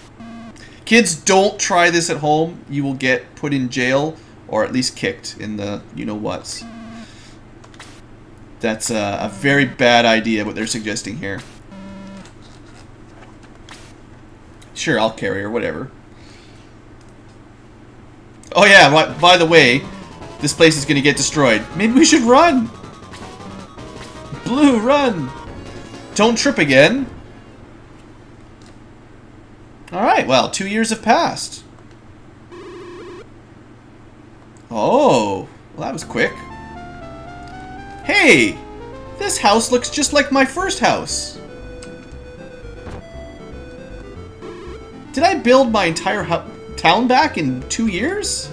Kids, don't try this at home. You will get put in jail or at least kicked in the you-know-whats. That's a, a, very bad idea what they're suggesting here. Sure, I'll carry her, whatever. Oh yeah, by, by the way, this place is to get destroyed. Maybe we should run! Blue, run! Don't trip again. Alright, well, two years have passed. Oh, well that was quick. Hey! This house looks just like my first house. Did I build my entire town back in two years?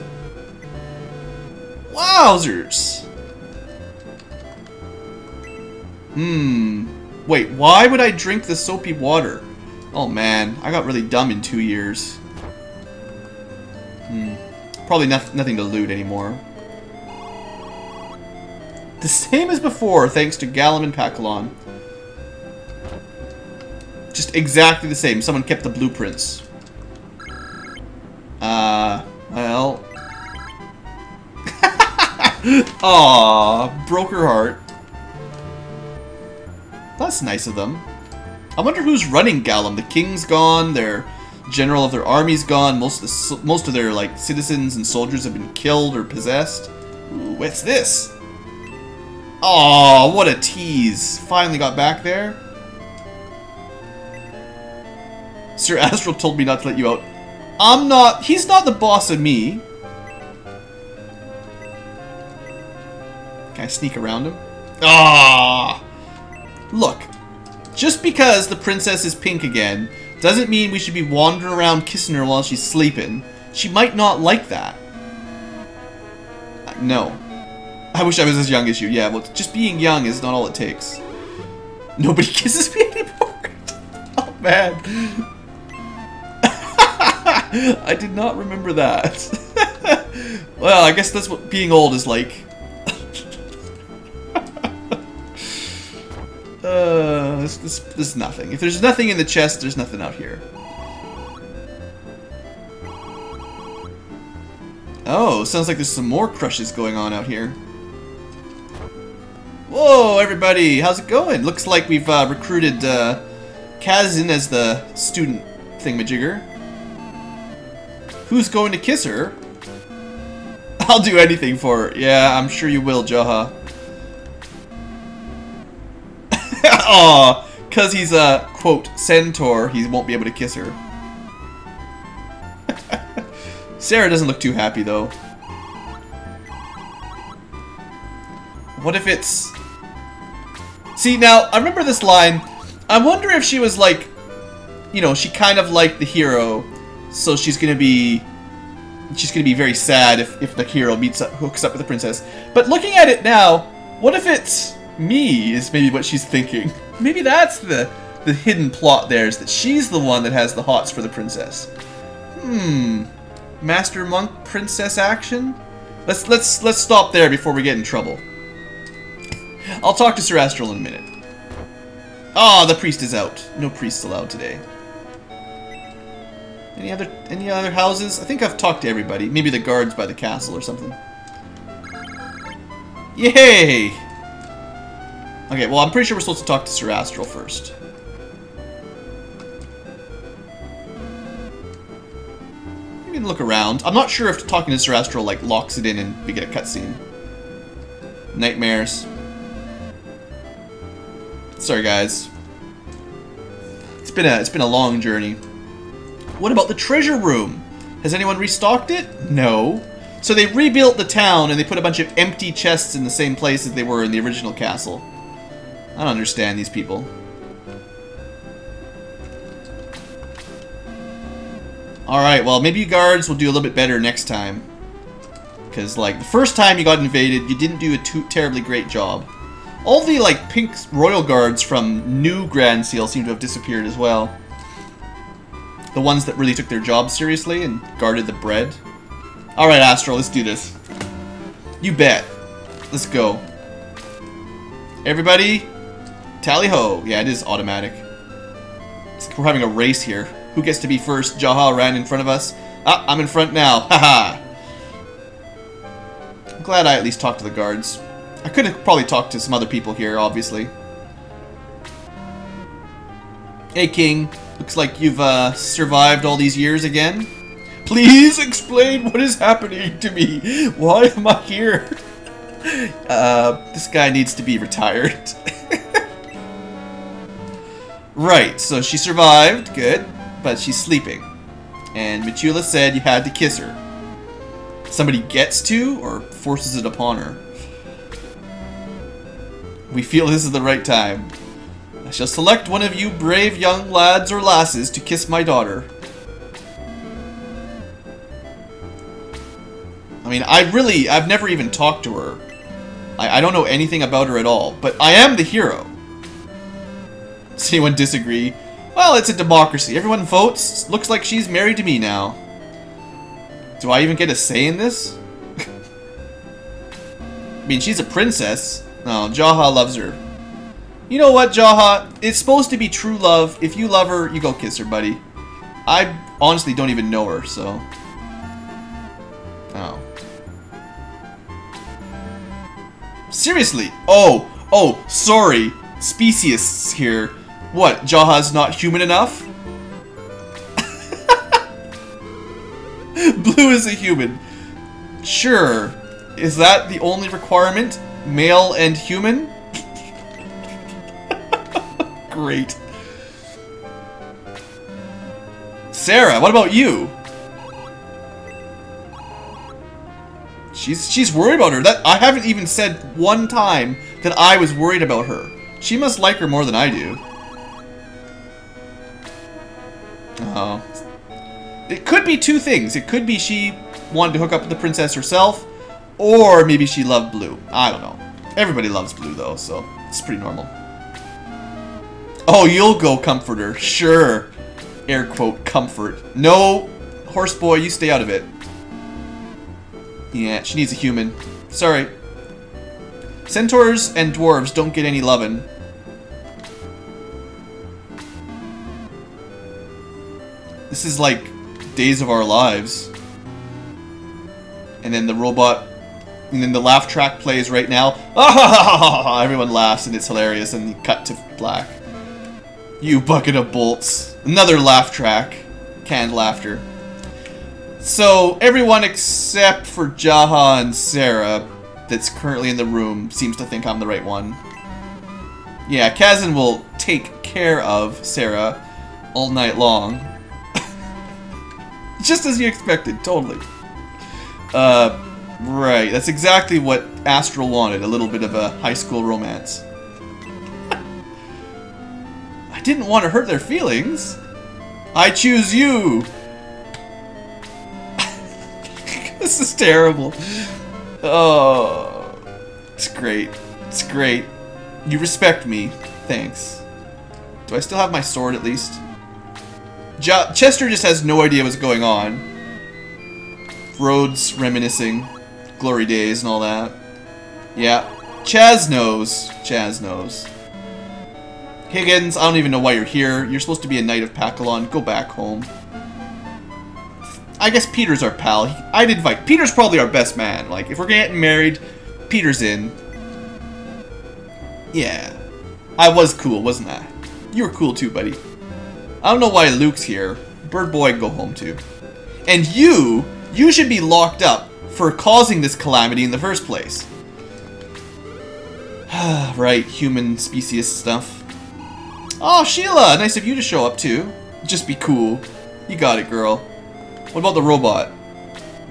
Wowzers! Hmm. Wait, why would I drink the soapy water? Oh man, I got really dumb in two years. Hmm. Probably nothing to loot anymore. The same as before, thanks to Galam and Pacalon. Just exactly the same. Someone kept the blueprints. Aww, broke her heart. That's nice of them. I wonder who's running Galam. The king's gone, their general of their army's gone, most of the, most of their like citizens and soldiers have been killed or possessed. Ooh, what's this? Oh, what a tease. Finally got back there. Sir Astral told me not to let you out. I'm not... He's not the boss of me. Can I sneak around him? Ah! Look, just because the princess is pink again doesn't mean we should be wandering around kissing her while she's sleeping. She might not like that. No. I wish I was as young as you. Yeah, well, just being young is not all it takes. Nobody kisses me anymore. oh, man. I did not remember that. well, I guess that's what being old is like. Uh, this, this, this is nothing. If there's nothing in the chest, there's nothing out here. Oh, sounds like there's some more crushes going on out here. Whoa, everybody! How's it going? Looks like we've uh, recruited uh, Kazin as the student thingamajigger. Who's going to kiss her? I'll do anything for her. Yeah, I'm sure you will, Jaha. Aw, because he's a, quote, centaur, he won't be able to kiss her. Sarah doesn't look too happy, though. What if it's... See, now, I remember this line. I wonder if she was like... You know, she kind of liked the hero, so she's gonna be... She's gonna be very sad if, if the hero meets up, hooks up with the princess. But looking at it now, what if it's me, is maybe what she's thinking. Maybe that's the, the hidden plot there, is that she's the one that has the hots for the princess. Hmm... Master Monk Princess action? Let's let's let's stop there before we get in trouble. I'll talk to Sir Astral in a minute. Ah, oh, the priest is out. No priests allowed today. Any other any other houses? I think I've talked to everybody. Maybe the guards by the castle or something. Yay! Okay, well I'm pretty sure we're supposed to talk to Sir Astral first. can look around. I'm not sure if talking to Sir Astral like locks it in and we get a cutscene. Nightmares. Sorry guys. It's been a it's been a long journey. What about the treasure room? Has anyone restocked it? No. So they rebuilt the town and they put a bunch of empty chests in the same place as they were in the original castle. I don't understand these people. Alright, well, maybe you guards will do a little bit better next time. Because, like, the first time you got invaded, you didn't do a too terribly great job. All the, like, pink royal guards from new Granseal seem to have disappeared as well. The ones that really took their job seriously and guarded the bread. Alright, Astro, let's do this. You bet. Let's go. Everybody, tally-ho. Yeah, it is automatic. We're having a race here. Who gets to be first? Jaha ran in front of us. Ah, I'm in front now. Haha. I'm glad I at least talked to the guards. I could have probably talked to some other people here, obviously. Hey, King. Looks like you've uh, survived all these years again. Please explain what is happening to me. Why am I here? Uh, this guy needs to be retired. right, so she survived. Good but she's sleeping. And Mitula said you had to kiss her. Somebody gets to, or forces it upon her. We feel this is the right time. I shall select one of you brave young lads or lasses to kiss my daughter. I mean, I really, I've never even talked to her. I, I don't know anything about her at all, but I am the hero. Does anyone disagree? Well, it's a democracy. Everyone votes. Looks like she's married to me now. Do I even get a say in this? I mean, she's a princess. No, Jaha loves her. You know what, Jaha? It's supposed to be true love. If you love her, you go kiss her, buddy. I honestly don't even know her, so... Oh. Seriously? Oh, oh, sorry. Specious here. What, Jaha's not human enough? Blue is a human. Sure. Is that the only requirement? Male and human? Great. Sarah, what about you? She's she's worried about her. That I haven't even said one time that I was worried about her. She must like her more than I do. Oh. It could be two things. It could be she wanted to hook up with the princess herself, or maybe she loved Blue. I don't know. Everybody loves Blue, though, so it's pretty normal. Oh, you'll go comfort her. Sure. Air quote, comfort. No, horse boy, you stay out of it. Yeah, she needs a human. Sorry. Centaurs and dwarves don't get any lovin'. This is like Days of Our Lives. And then the robot, and then the laugh track plays right now. Everyone laughs and it's hilarious and cut to black. You bucket of bolts. Another laugh track. Canned laughter. So, everyone except for Jaha and Sarah that's currently in the room seems to think I'm the right one. Yeah, Kazin will take care of Sarah all night long. Just as you expected, totally. Uh, right, that's exactly what Astral wanted, a little bit of a high school romance. I didn't want to hurt their feelings. I choose you! this is terrible. Oh, it's great. It's great. You respect me. Thanks. Do I still have my sword at least? Jo Chester just has no idea what's going on. Rohde's reminiscing. Glory days and all that. Yeah. Chaz knows. Chaz knows. Higins, I don't even know why you're here. You're supposed to be a knight of Pacalon. Go back home. I guess Peter's our pal. I'd invite... Peter's probably our best man. Like, if we're getting married, Peter's in. Yeah. I was cool, wasn't I? You were cool too, buddy. I don't know why Luke's here. Bird Boy go home too. And you, you should be locked up for causing this calamity in the first place. right, human species stuff. Oh, Sheela! Nice of you to show up too. Just be cool. You got it, girl. What about the robot?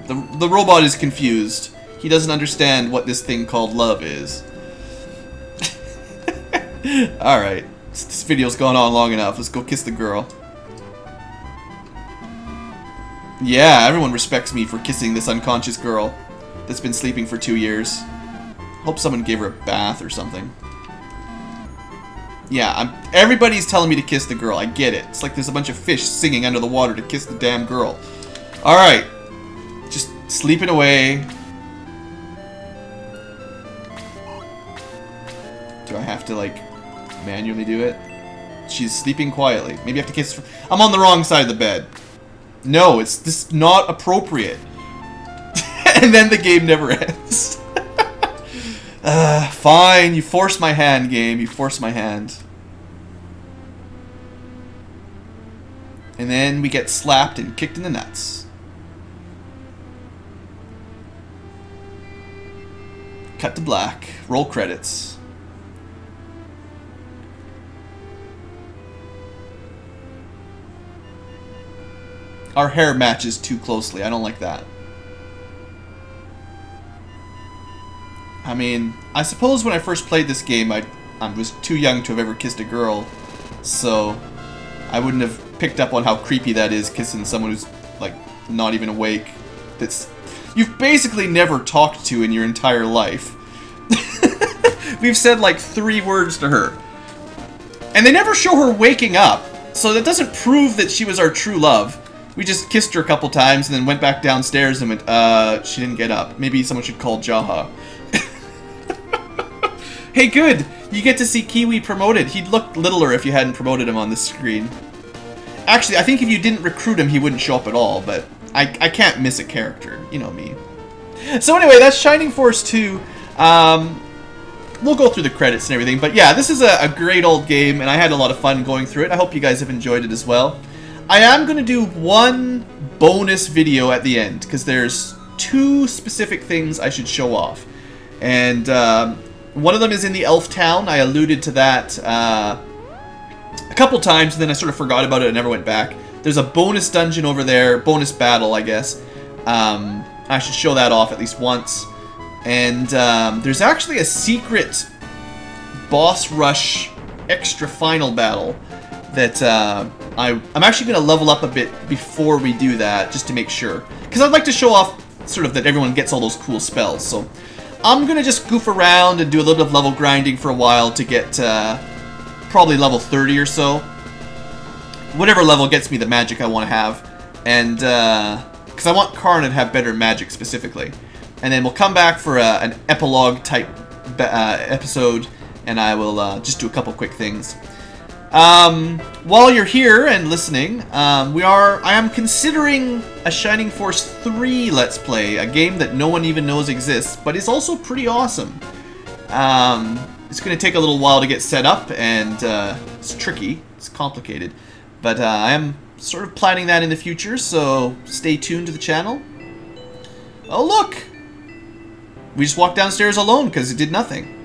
The, the robot is confused. He doesn't understand what this thing called love is. Alright. This video's gone on long enough. Let's go kiss the girl. Yeah, everyone respects me for kissing this unconscious girl that's been sleeping for two years. Hope someone gave her a bath or something. Yeah, I'm, everybody's telling me to kiss the girl. I get it. It's like there's a bunch of fish singing under the water to kiss the damn girl. Alright. Just sleeping away. Do I have to, like, manually do it? She's sleeping quietly. Maybe I have to kiss her. I'm on the wrong side of the bed. No, it's this not appropriate. and then the game never ends. uh, fine, you force my hand, game. You force my hand. And then we get slapped and kicked in the nuts. Cut to black. Roll credits. Our hair matches too closely. I don't like that. I mean, I suppose when I first played this game, I, I was too young to have ever kissed a girl, so I wouldn't have picked up on how creepy that is, kissing someone who's, like, not even awake. That's you've basically never talked to in your entire life. We've said, like, three words to her. And they never show her waking up, so that doesn't prove that she was our true love. We just kissed her a couple times and then went back downstairs and went, uh, she didn't get up. Maybe someone should call Jaha. hey, good! You get to see Kiwi promoted. He'd look littler if you hadn't promoted him on the screen. Actually, I think if you didn't recruit him, he wouldn't show up at all, but I, I can't miss a character. You know me. So anyway, that's Shining Force 2. Um, we'll go through the credits and everything, but yeah, this is a, a great old game, and I had a lot of fun going through it. I hope you guys have enjoyed it as well. I am going to do one bonus video at the end, because there's two specific things I should show off. And um, one of them is in the Elf Town. I alluded to that uh, a couple times, and then I sort of forgot about it and never went back. There's a bonus dungeon over there, bonus battle, I guess. Um, I should show that off at least once. And um, there's actually a secret boss rush extra final battle that uh, I, I'm actually going to level up a bit before we do that, just to make sure. Because I'd like to show off sort of that everyone gets all those cool spells. So I'm going to just goof around and do a little bit of level grinding for a while to get uh, probably level 30 or so. Whatever level gets me the magic I want to have. And, because uh, I want Karna to have better magic specifically. And then we'll come back for a, an epilogue type uh, episode, and I will uh, just do a couple quick things. Um, while you're here and listening, um, we are I am considering a Shining Force 3 Let's Play, a game that no one even knows exists, but is also pretty awesome. Um, it's going to take a little while to get set up, and uh, it's tricky, it's complicated, but uh, I am sort of planning that in the future, so stay tuned to the channel. Oh look! We just walked downstairs alone because it did nothing.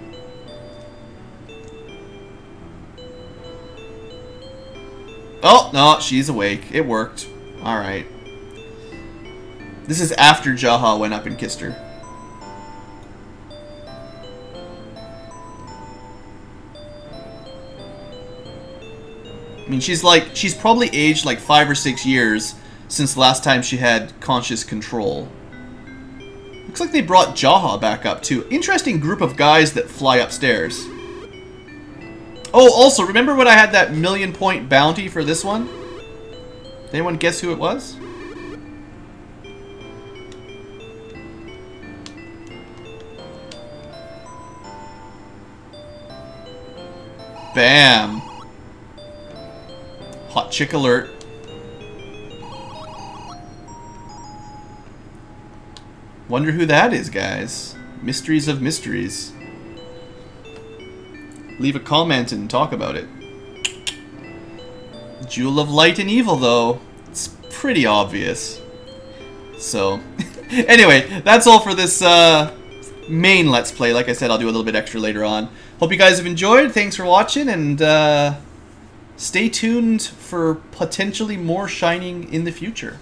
Oh, no, she's awake. It worked. Alright. This is after Jaha went up and kissed her. I mean, she's like, she's probably aged like five or six years since last time she had conscious control. Looks like they brought Jaha back up too. Interesting group of guys that fly upstairs. Oh, also, remember when I had that million point bounty for this one? Anyone guess who it was? Bam. Hot chick alert. Wonder who that is, guys. Mysteries of mysteries. Leave a comment and talk about it. Jewel of Light and Evil, though. It's pretty obvious. So, anyway, that's all for this uh, main Let's Play. Like I said, I'll do a little bit extra later on. Hope you guys have enjoyed. Thanks for watching, and uh, stay tuned for potentially more Shining in the future.